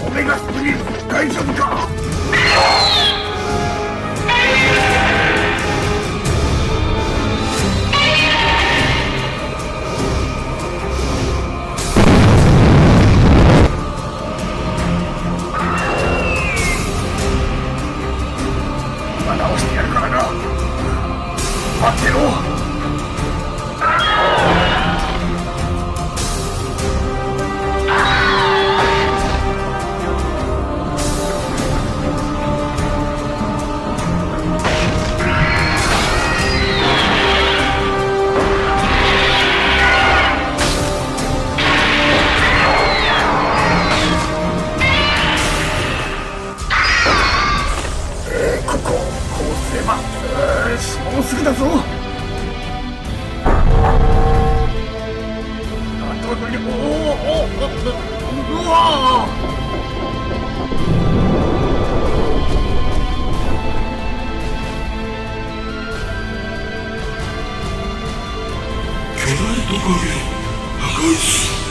オメガスプリン大丈夫か今直してやるからな待ってろうすもうすぐだぞ。あと残りおおおおうわ。巨大トカゲ破壊する。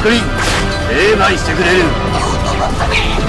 スクリーン霊媒してくれる。